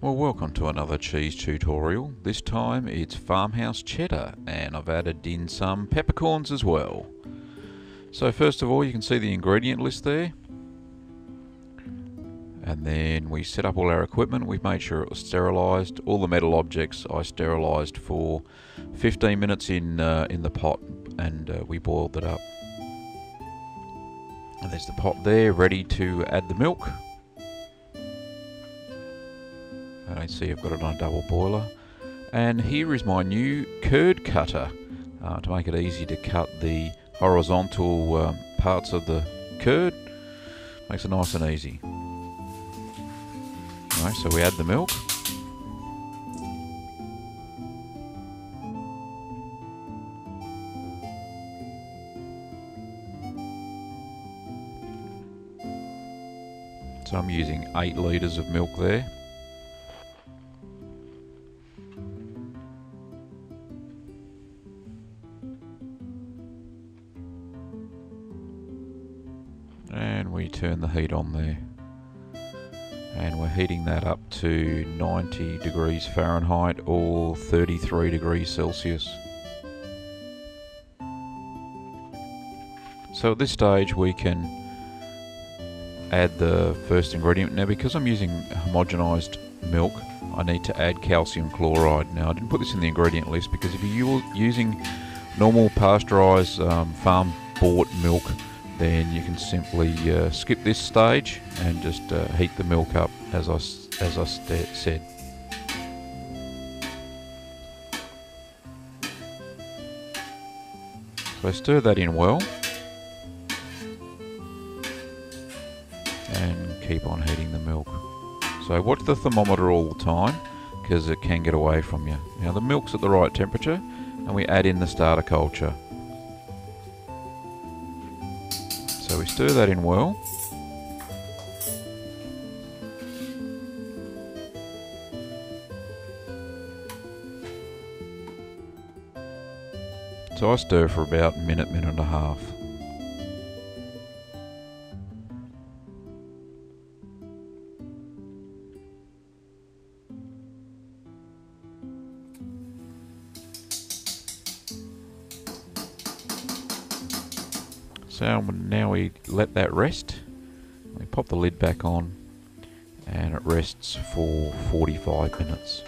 Well, welcome to another cheese tutorial. This time it's farmhouse cheddar and I've added in some peppercorns as well. So first of all you can see the ingredient list there. And then we set up all our equipment. We've made sure it was sterilised. All the metal objects I sterilised for 15 minutes in, uh, in the pot and uh, we boiled it up. And there's the pot there ready to add the milk. I see I've got it on a double boiler. And here is my new curd cutter uh, to make it easy to cut the horizontal um, parts of the curd. Makes it nice and easy. Alright, so we add the milk. So I'm using 8 litres of milk there. We turn the heat on there. And we're heating that up to 90 degrees Fahrenheit or 33 degrees Celsius. So at this stage we can add the first ingredient. Now because I'm using homogenized milk, I need to add calcium chloride. Now I didn't put this in the ingredient list because if you're using normal pasteurized um, farm bought milk, then you can simply uh, skip this stage and just uh, heat the milk up as I, as I said. So stir that in well and keep on heating the milk. So watch the thermometer all the time because it can get away from you. Now the milk's at the right temperature and we add in the starter culture. So we stir that in well. So I stir for about a minute, minute and a half. So now we let that rest. We pop the lid back on and it rests for 45 minutes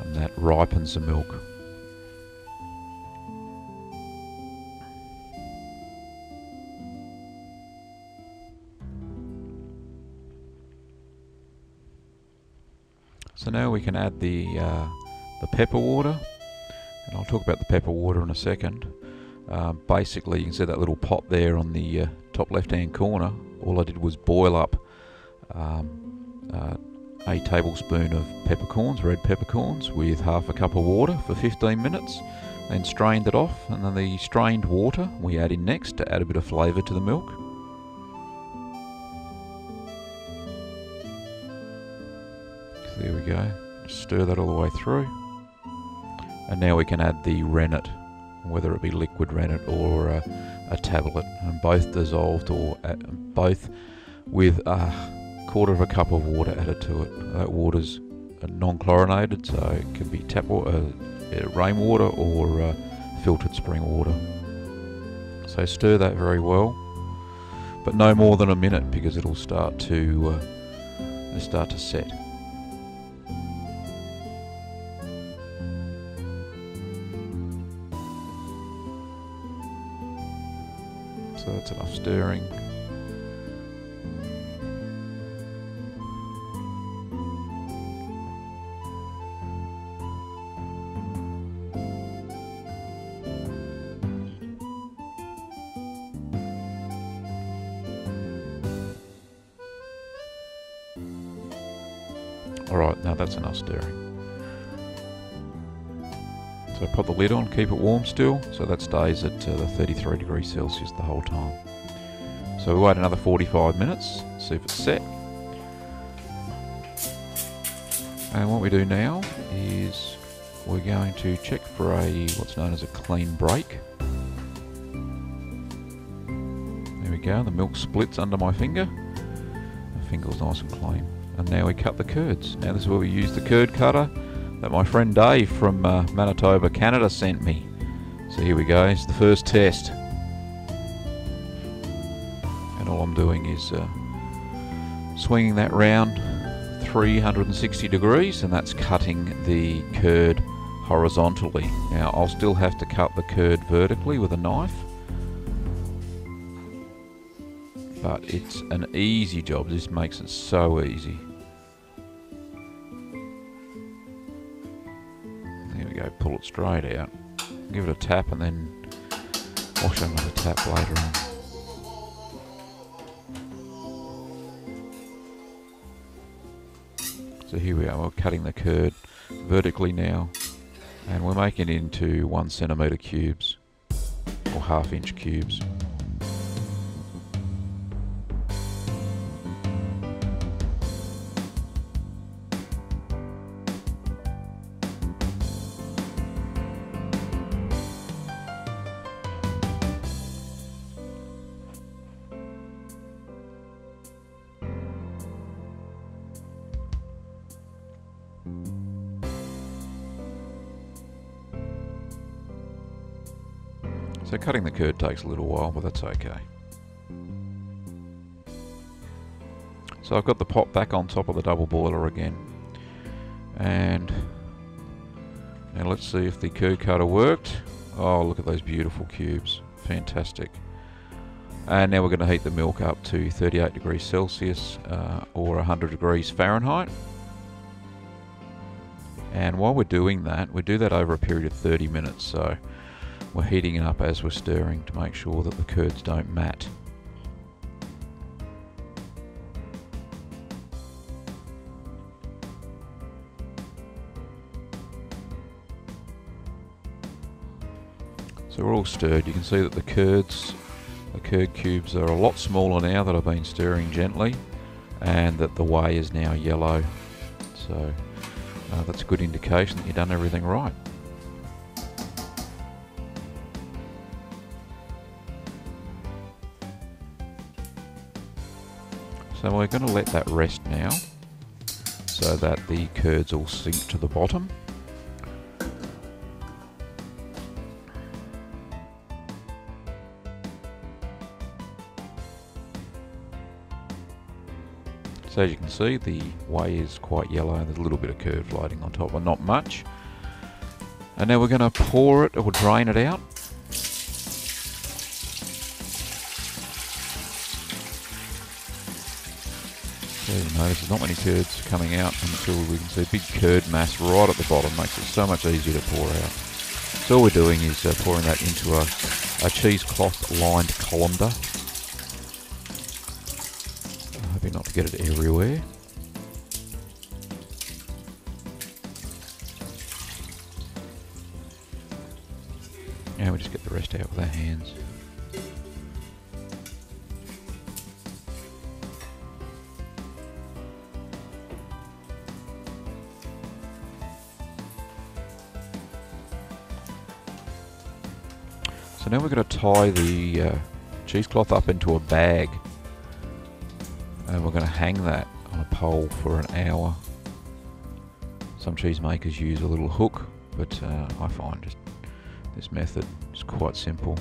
and that ripens the milk. So now we can add the uh, the pepper water and I'll talk about the pepper water in a second. Um, basically, you can see that little pot there on the uh, top left-hand corner. All I did was boil up um, uh, a tablespoon of peppercorns, red peppercorns, with half a cup of water for 15 minutes. Then strained it off, and then the strained water we add in next to add a bit of flavour to the milk. There we go. Just stir that all the way through. And now we can add the rennet whether it be liquid rennet or a, tablet, and both dissolved or both with a quarter of a cup of water added to it. That water's non-chlorinated, so it can be tap water, uh, rainwater, or uh, filtered spring water. So stir that very well, but no more than a minute because it'll start to uh, start to set. Enough stirring. Alright, now that's enough stirring. So put the lid on, keep it warm still, so that stays at uh, the 33 degrees Celsius the whole time. So we wait another 45 minutes, see if it's set. And what we do now is we're going to check for a what's known as a clean break. There we go, the milk splits under my finger. The finger's nice and clean. And now we cut the curds. Now this is where we use the curd cutter that my friend Dave from uh, Manitoba, Canada sent me. So here we go, it's the first test. And all I'm doing is uh, swinging that round 360 degrees and that's cutting the curd horizontally. Now I'll still have to cut the curd vertically with a knife but it's an easy job. This makes it so easy. Go, pull it straight out. Give it a tap and then wash another tap later on. So here we are, we're cutting the curd vertically now and we're making it into one centimetre cubes or half inch cubes. So cutting the curd takes a little while, but that's okay. So I've got the pot back on top of the double boiler again. And now let's see if the curd cutter worked. Oh, look at those beautiful cubes. Fantastic. And now we're going to heat the milk up to 38 degrees Celsius uh, or 100 degrees Fahrenheit. And while we're doing that, we do that over a period of 30 minutes. So we're heating it up as we're stirring to make sure that the curds don't mat. So we're all stirred. You can see that the curds, the curd cubes are a lot smaller now that I've been stirring gently and that the whey is now yellow. So uh, that's a good indication that you've done everything right. So we're going to let that rest now so that the curds all sink to the bottom. So as you can see the whey is quite yellow and there's a little bit of curd floating on top but not much. And now we're going to pour it or drain it out notice there's not many curds coming out until we can see a big curd mass right at the bottom. Makes it so much easier to pour out. So all we're doing is uh, pouring that into a, a cheesecloth lined colander. Hoping not to get it everywhere. And we just get the rest out with our hands. Now we're going to tie the uh, cheesecloth up into a bag and we're going to hang that on a pole for an hour. Some cheesemakers use a little hook but uh, I find just this method is quite simple.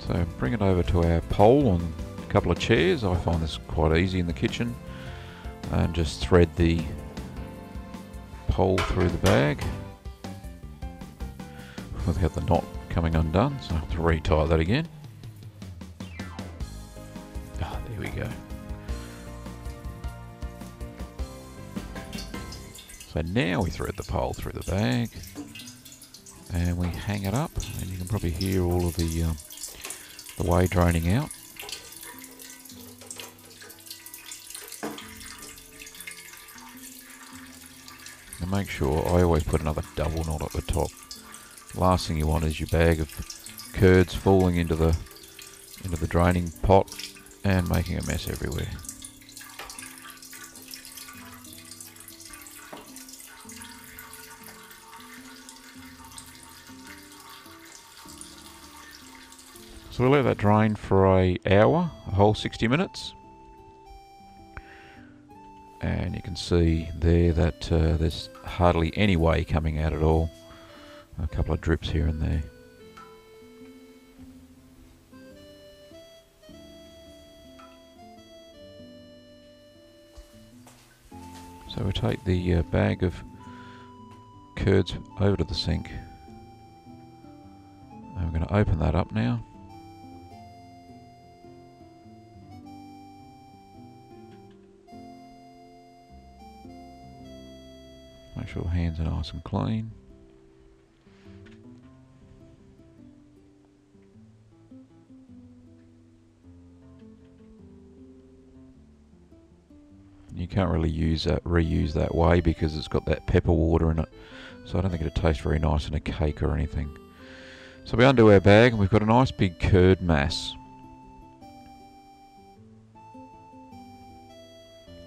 So bring it over to our pole on a couple of chairs. I find this quite easy in the kitchen and just thread the pole through the bag. Without the knot coming undone so I have to retie that again. Ah, there we go. So now we thread the pole through the bag and we hang it up and you can probably hear all of the um, the whey draining out And make sure, I always put another double knot at the top. Last thing you want is your bag of curds falling into the into the draining pot and making a mess everywhere. So we'll let that drain for a hour, a whole 60 minutes. And you can see there that uh, there's hardly any whey coming out at all. A couple of drips here and there. So we take the uh, bag of curds over to the sink. We're going to open that up now. Make sure the hands are nice and clean. You can't really use that, reuse that whey because it's got that pepper water in it. So I don't think it'd taste very nice in a cake or anything. So we undo our bag and we've got a nice big curd mass.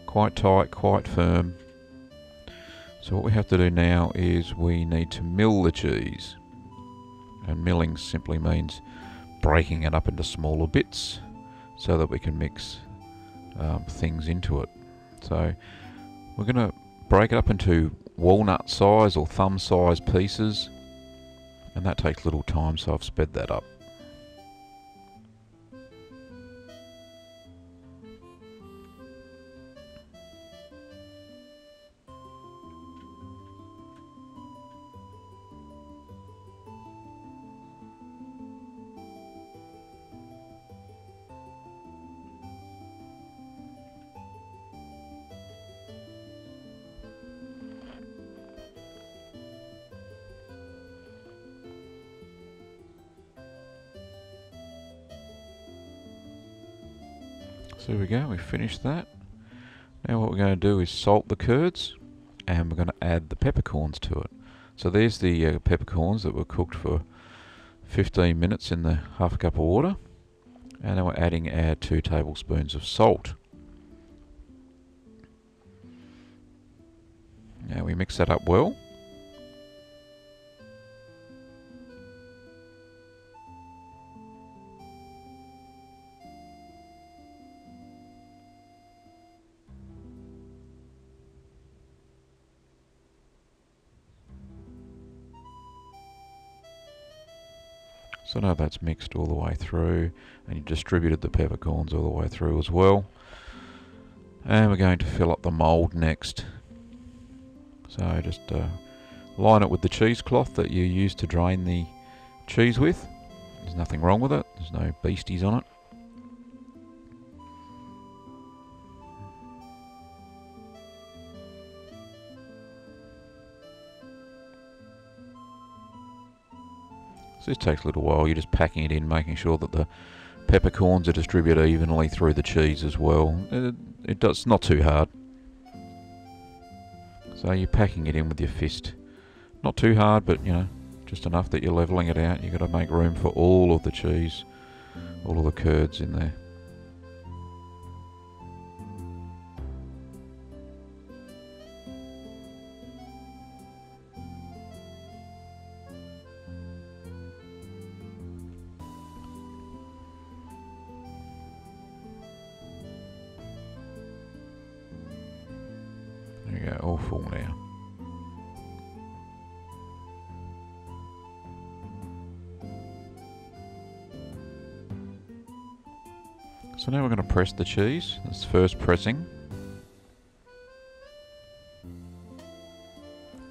Quite tight, quite firm. So what we have to do now is we need to mill the cheese. And milling simply means breaking it up into smaller bits so that we can mix um, things into it. So we're going to break it up into walnut size or thumb size pieces and that takes little time so I've sped that up. So there we go, we finished that. Now what we're going to do is salt the curds and we're going to add the peppercorns to it. So there's the uh, peppercorns that were cooked for 15 minutes in the half a cup of water. And then we're adding our two tablespoons of salt. Now we mix that up well. So now that's mixed all the way through and you distributed the peppercorns all the way through as well. And we're going to fill up the mould next. So just uh, line it with the cheesecloth that you use to drain the cheese with. There's nothing wrong with it, there's no beasties on it. This takes a little while, you're just packing it in, making sure that the peppercorns are distributed evenly through the cheese as well. It, it does not too hard. So you're packing it in with your fist. Not too hard, but you know, just enough that you're leveling it out. You've got to make room for all of the cheese, all of the curds in there. There So now we're going to press the cheese. That's first pressing.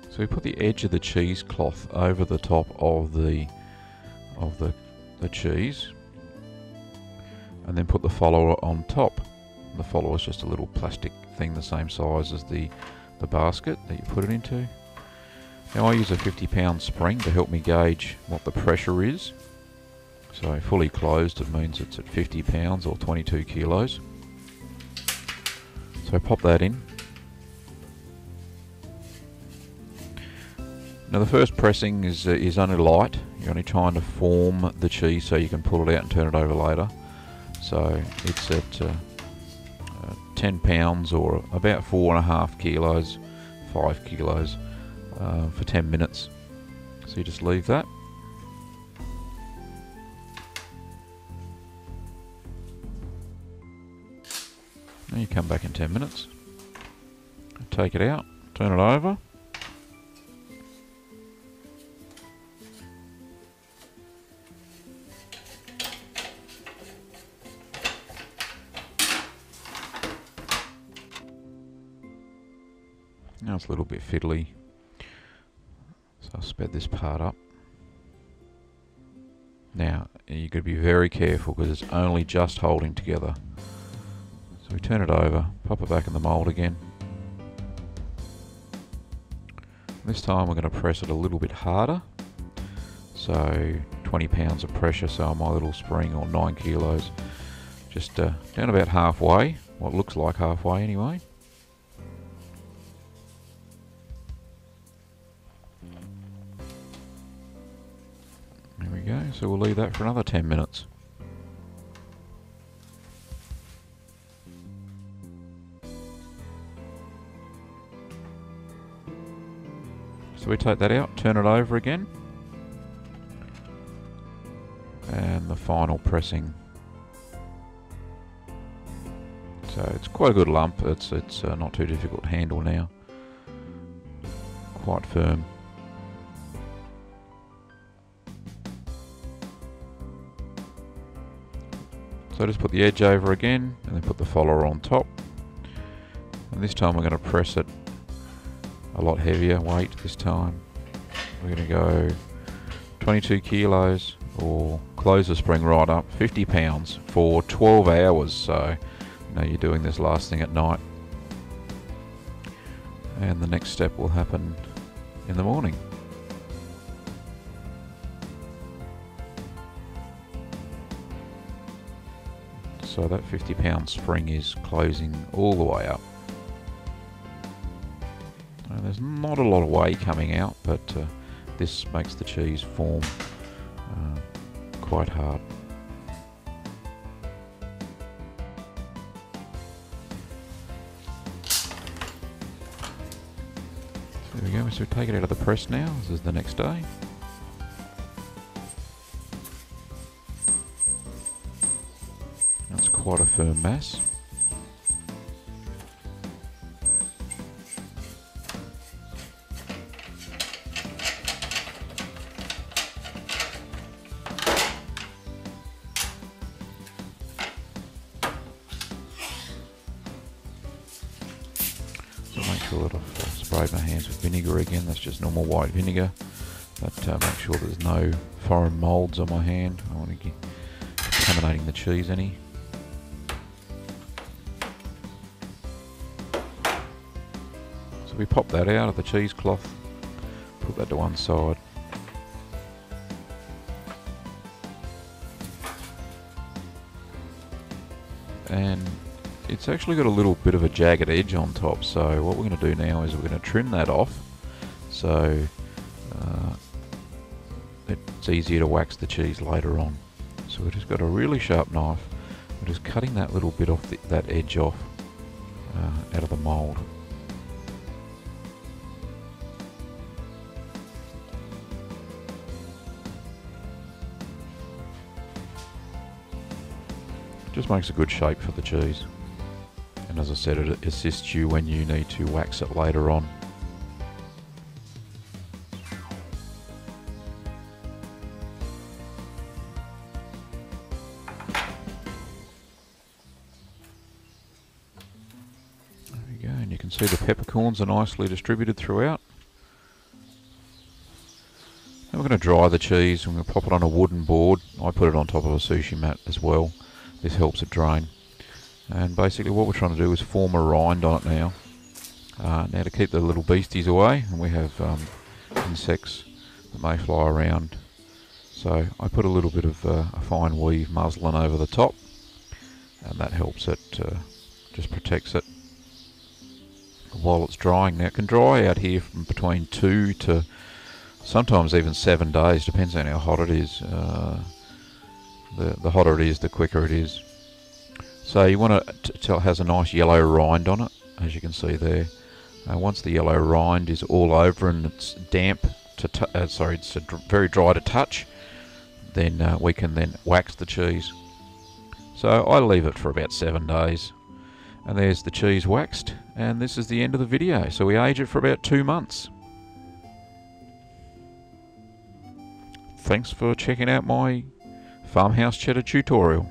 So we put the edge of the cheesecloth over the top of the of the the cheese, and then put the follower on top. The follower is just a little plastic thing the same size as the the basket that you put it into. Now I use a 50 pound spring to help me gauge what the pressure is. So fully closed it means it's at 50 pounds or 22 kilos. So pop that in. Now the first pressing is uh, is only light. You're only trying to form the cheese so you can pull it out and turn it over later. So it's at uh, uh, 10 pounds or about four and a half kilos, five kilos uh, for 10 minutes. So you just leave that. And you come back in 10 minutes. Take it out, turn it over. Now it's a little bit fiddly. So I'll sped this part up. Now, you've got to be very careful because it's only just holding together. We turn it over, pop it back in the mould again. This time we're going to press it a little bit harder. So 20 pounds of pressure, so my little spring, or 9 kilos. Just uh, down about halfway, what looks like halfway anyway. There we go, so we'll leave that for another 10 minutes. We take that out, turn it over again. And the final pressing. So it's quite a good lump, it's, it's uh, not too difficult to handle now. Quite firm. So just put the edge over again and then put the follower on top. And this time we're going to press it a lot heavier weight this time. We're going to go 22 kilos or close the spring right up, 50 pounds for 12 hours. So, you know, you're doing this last thing at night. And the next step will happen in the morning. So that 50 pound spring is closing all the way up. Now there's not a lot of whey coming out, but uh, this makes the cheese form uh, quite hard. There we go, so we take it out of the press now. This is the next day. That's quite a firm mass. Sure that I've uh, sprayed my hands with vinegar again. That's just normal white vinegar. But uh, make sure there's no foreign moulds on my hand. I want to get contaminating the cheese any. So we pop that out of the cheesecloth, put that to one side. It's actually got a little bit of a jagged edge on top, so what we're going to do now is we're going to trim that off so uh, it's easier to wax the cheese later on. So we've just got a really sharp knife, we're just cutting that little bit off the, that edge off uh, out of the mould. Just makes a good shape for the cheese. And as I said, it assists you when you need to wax it later on. There we go, and you can see the peppercorns are nicely distributed throughout. Now we're going to dry the cheese and we're going to pop it on a wooden board. I put it on top of a sushi mat as well. This helps it drain. And basically what we're trying to do is form a rind on it now. Uh, now to keep the little beasties away, and we have um, insects that may fly around. So I put a little bit of uh, a fine weave muslin over the top, and that helps it, uh, just protects it while it's drying. Now it can dry out here from between two to sometimes even seven days, depends on how hot it is. Uh, the, the hotter it is, the quicker it is. So you want to tell it has a nice yellow rind on it, as you can see there. Uh, once the yellow rind is all over and it's damp to uh, sorry, it's dr very dry to touch, then uh, we can then wax the cheese. So I leave it for about seven days, And there's the cheese waxed, and this is the end of the video. So we age it for about two months. Thanks for checking out my farmhouse cheddar tutorial.